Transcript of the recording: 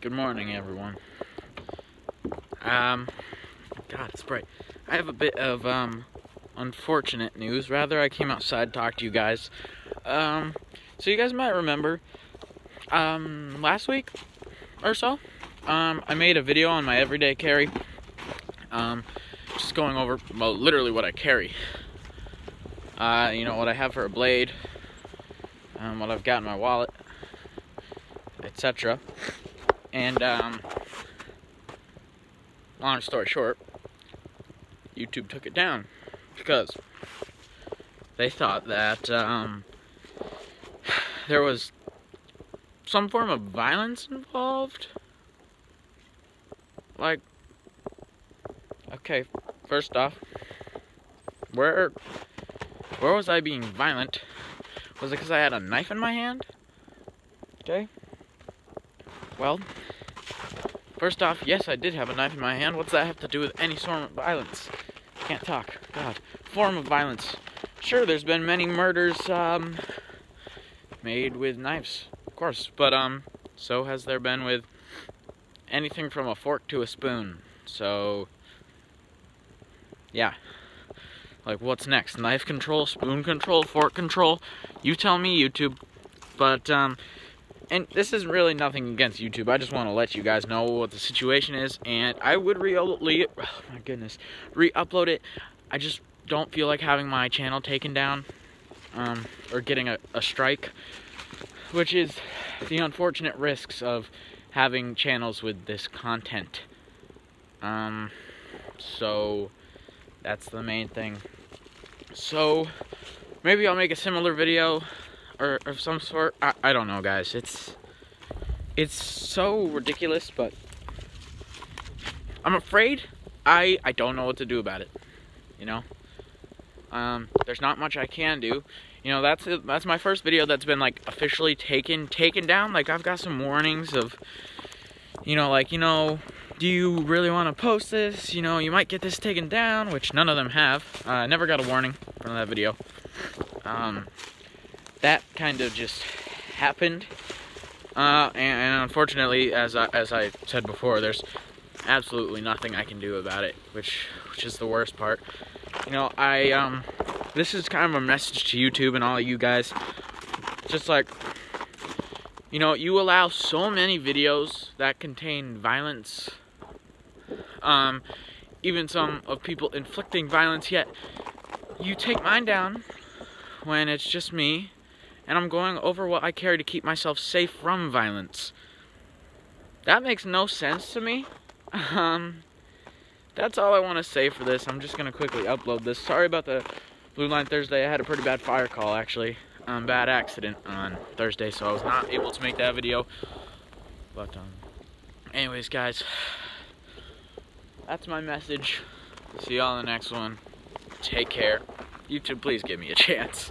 Good morning, everyone. Um, God, it's bright. I have a bit of um unfortunate news. Rather, I came outside to talk to you guys. Um, so you guys might remember, um, last week or so, um, I made a video on my everyday carry. Um, just going over well, literally what I carry. Uh, you know what I have for a blade, um, what I've got in my wallet, etc. And um, long story short, YouTube took it down because they thought that um, there was some form of violence involved. Like, okay, first off, where where was I being violent? Was it because I had a knife in my hand? Okay. Well, first off, yes, I did have a knife in my hand. What's that have to do with any form of violence? Can't talk. God. Form of violence. Sure, there's been many murders um, made with knives, of course. But um, so has there been with anything from a fork to a spoon. So, yeah. Like, what's next? Knife control, spoon control, fork control? You tell me, YouTube. But, um, and this is really nothing against YouTube. I just want to let you guys know what the situation is, and I would re-upload oh my goodness, re-upload it. I just don't feel like having my channel taken down, um, or getting a, a strike, which is the unfortunate risks of having channels with this content. Um, so that's the main thing. So maybe I'll make a similar video or of some sort. I, I don't know, guys. It's it's so ridiculous, but I'm afraid I I don't know what to do about it. You know, um, there's not much I can do. You know, that's that's my first video that's been like officially taken taken down. Like I've got some warnings of, you know, like you know, do you really want to post this? You know, you might get this taken down, which none of them have. Uh, I never got a warning from that video. Um, that kind of just happened. Uh, and, and, unfortunately, as I, as I said before, there's absolutely nothing I can do about it, which which is the worst part. You know, I um, this is kind of a message to YouTube and all of you guys. Just like, you know, you allow so many videos that contain violence. Um, even some of people inflicting violence. Yet, you take mine down when it's just me and I'm going over what I carry to keep myself safe from violence. That makes no sense to me. Um, that's all I want to say for this. I'm just going to quickly upload this. Sorry about the Blue Line Thursday. I had a pretty bad fire call, actually. Um, bad accident on Thursday, so I was not able to make that video. But, um, anyways, guys, that's my message. See y'all in the next one. Take care. YouTube, please give me a chance.